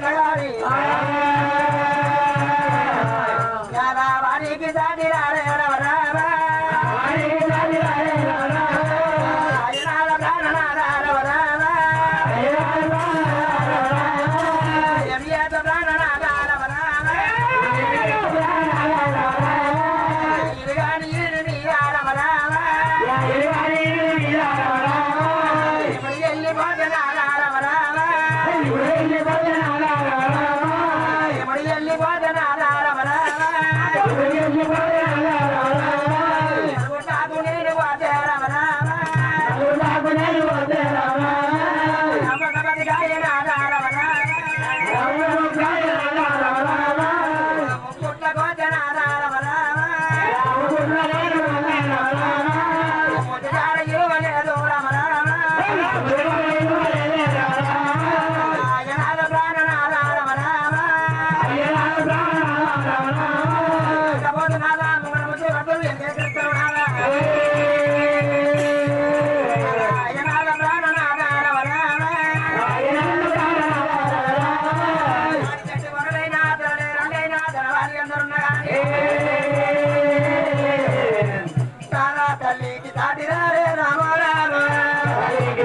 Nayari.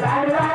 Bye.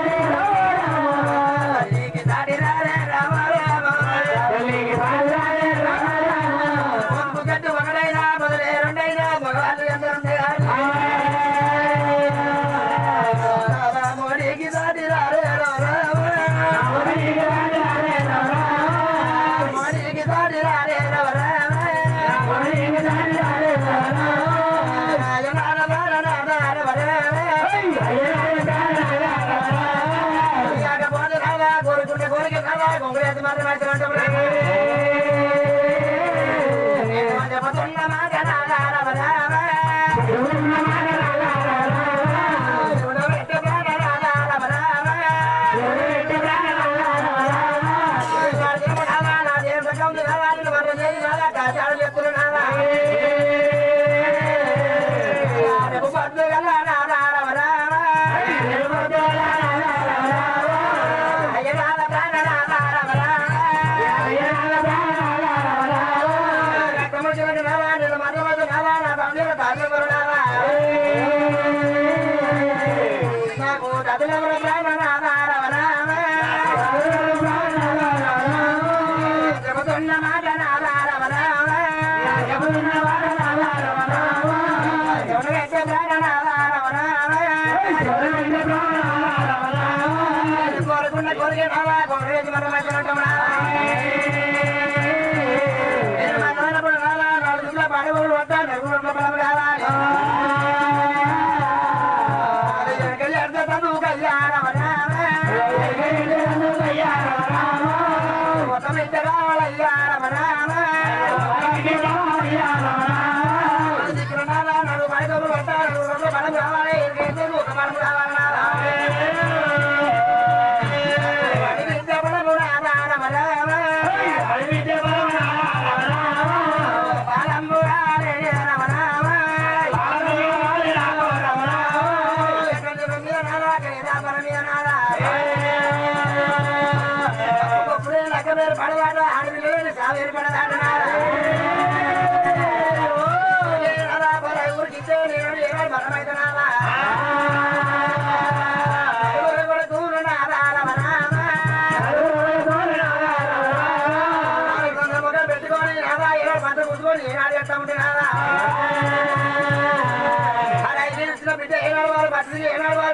ಬರಬೇಕು ಕಮಲಾ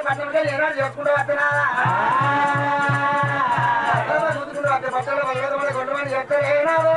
పట్టణంలో ఏమైనా చేసుకుంటూ వస్తున్నా చూసుకుంటూ వస్తే పట్టణంలో ఏనాడు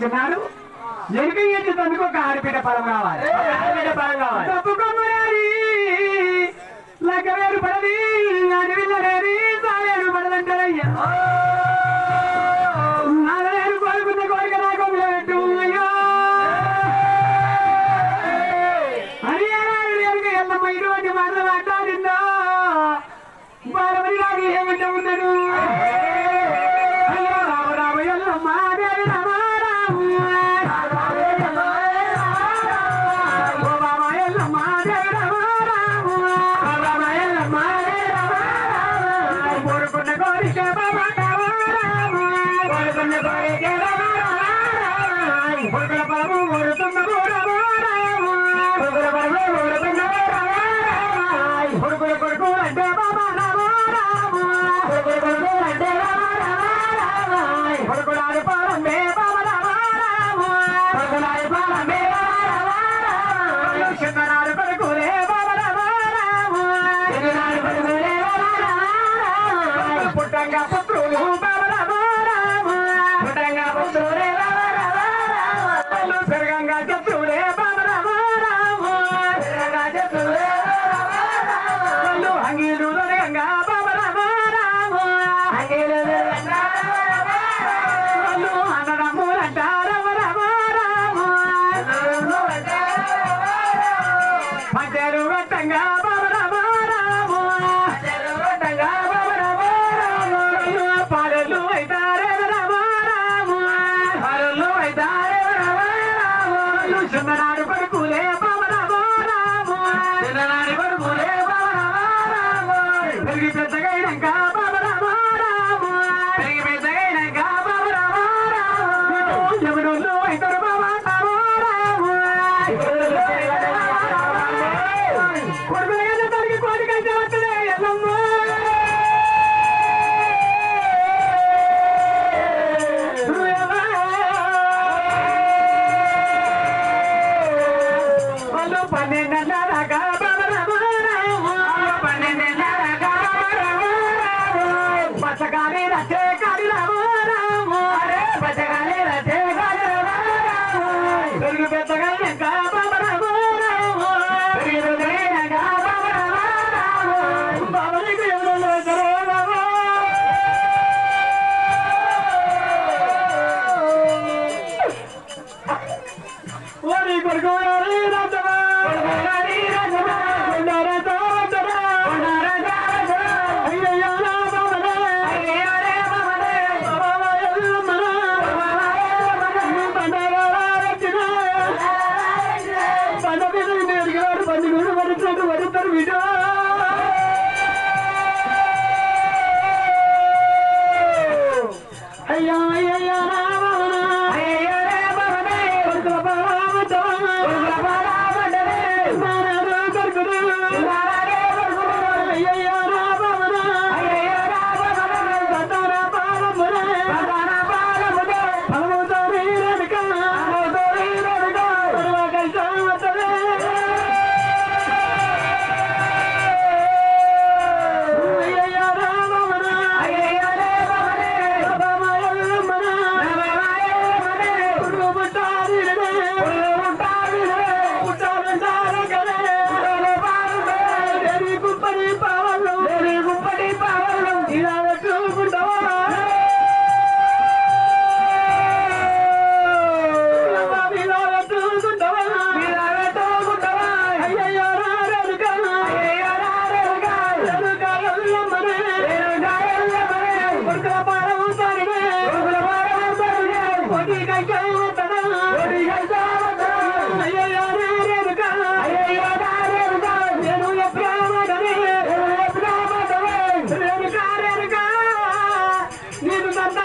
ఇస్తున్నాడు ఎనిమిది ఇంటి తందుకు ఒక ఆడపీట పదం కావాలి. ఆడపీట పొలం కావాలి. I'm out. yeah.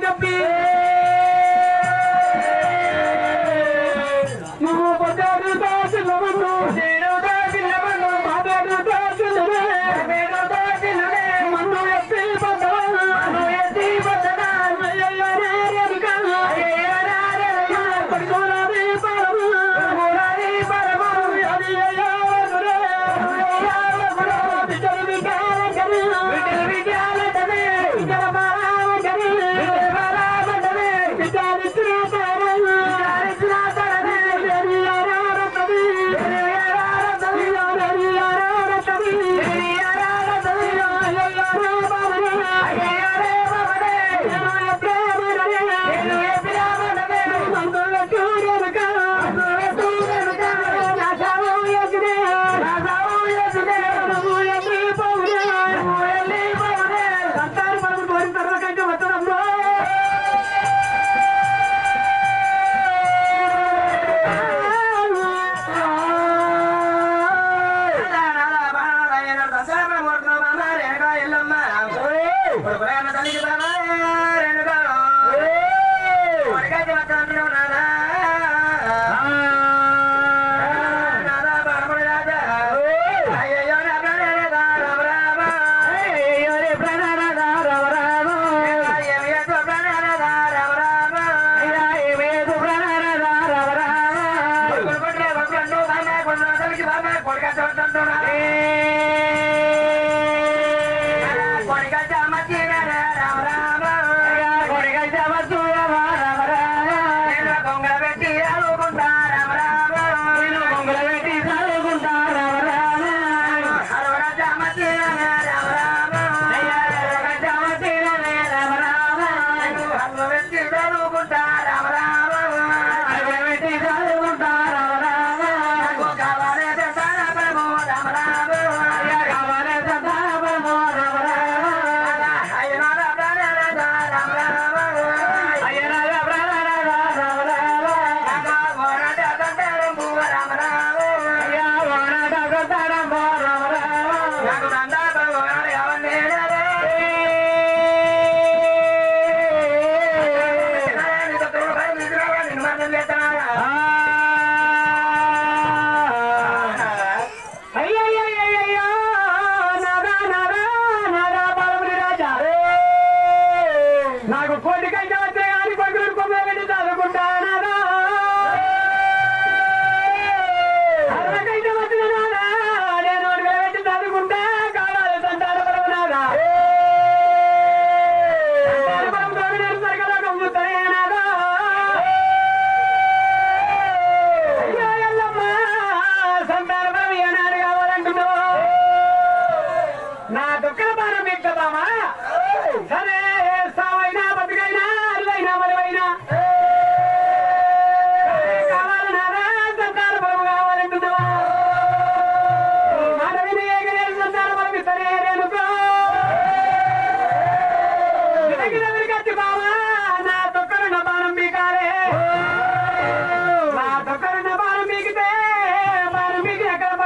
the beat.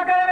que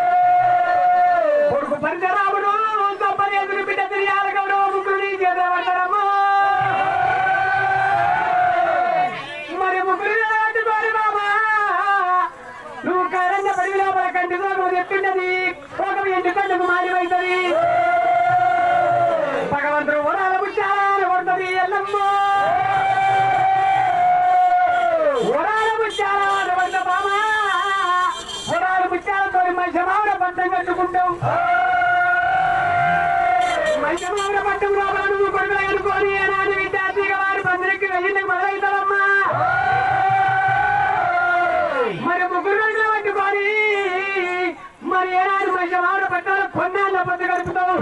పరిసరాముడు తప్పని ఎదురు బిడ్డ తిరియాలగడు ముగ్గురిని చేద్దామంటారమ్మా మరి ముగ్గురు బాబా నువ్వు కరెంట పడి లోపల కంటితో నువ్వు చెప్పిండది ఒక కంటకు మారిపోతుంది భగవంతుడు వరాల ముచ్చాలు కొడుతుంది ఎల్లమ్మ. వరాల ముచ్చాలు కొడుతుంది బామా వరాలు ముచ్చాలతో మంచి రావడం పంట కట్టుకుంటావు. పంచమాన పట్టుకురా నువ్వు కొండలు అనుకోని ఏనాడు విద్యార్థిగా వారి పందిరికి వెళ్ళింది మొదలైతారమ్మా మరి ముగ్గురు పట్టుకొని మరి ఏనాడు పంచమాన పట్టాల పొన్నాళ్ళ పొద్దు గడుపుతావు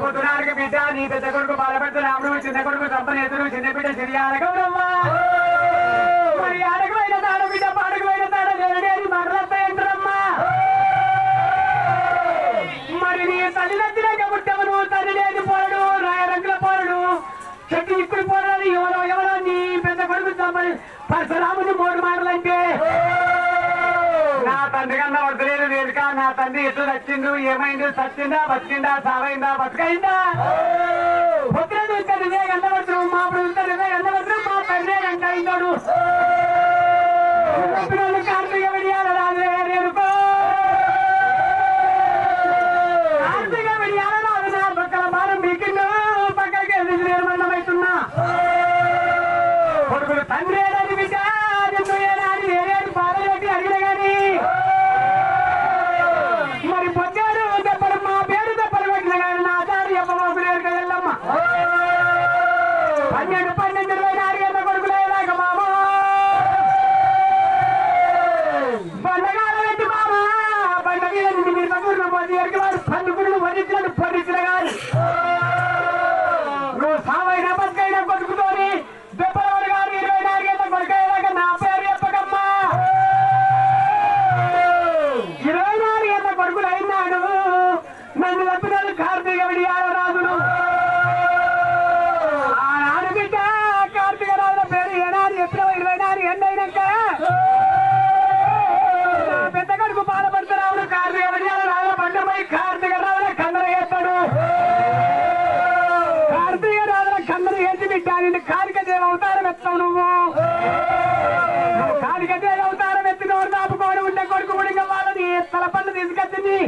పొద్దునాడికి బిడ్డ నీ పెద్ద కొడుకు బాధపడుతు రాముడు చిన్న కొడుకు సంపన ఎదురు చిన్న బిడ్డ సిరియాల గౌరవ్వా మరి ఆడకు అయిన తాడు బిడ్డ పాడకు తాడు లేనడే అని తండ్రి ఎట్లు నచ్చిండు ఏమైండు సచ్చిండా బతికిండా సారైందా బతుకైందా పొద్దున ఇంకా నిజే ఎండవచ్చు మా ప్రభుత్వం నిజే ఎండవచ్చు మా తండ్రి ఎండ అయిందాడు కార్తీయ కార్తిక రాజున కందన చేస్తాడు కార్తీక రాజున కందన చేసి బిడ్డ నిన్ను దేవ అవతారం ఎత్తావు నువ్వు. కాలిక దేవ అవతారం ఎత్తిన వారు దాపుకోని ఉండే కొడుకు కూడా ఇంకా వాళ్ళని తలపండు తీసుకొచ్చింది.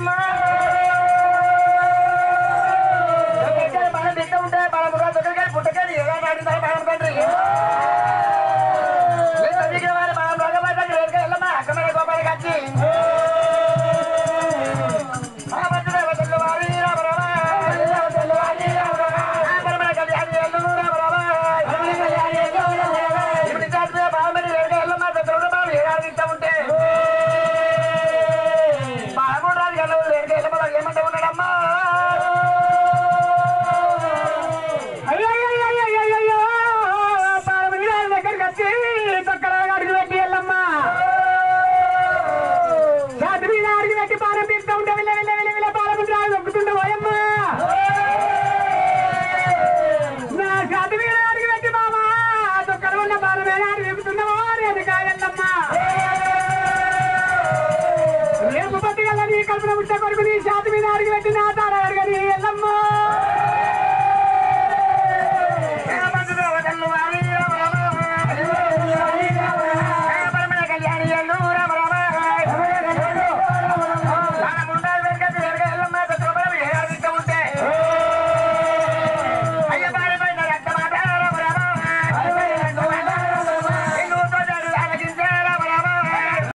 Summer மாறி மாறி வெட்டின